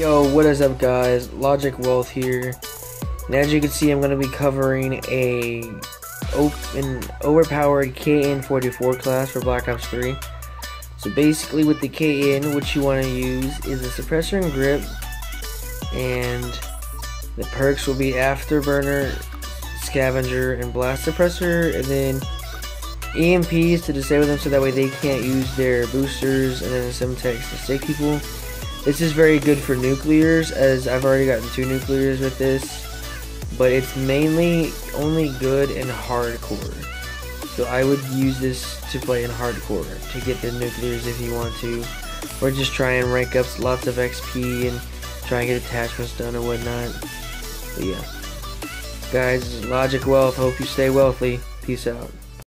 Yo, what is up guys? Logic Wealth here. And as you can see, I'm going to be covering a open overpowered KN44 class for Black Ops 3. So basically with the KN, what you want to use is a suppressor and grip. And the perks will be Afterburner, Scavenger, and Blast Suppressor. And then EMPs to disable them so that way they can't use their boosters. And then Semtex to stick people. This is very good for nuclears as I've already gotten two nuclears with this. But it's mainly only good in hardcore. So I would use this to play in hardcore to get the nuclears if you want to. Or just try and rank up lots of XP and try and get attachments done or whatnot. But yeah. Guys, Logic Wealth, hope you stay wealthy. Peace out.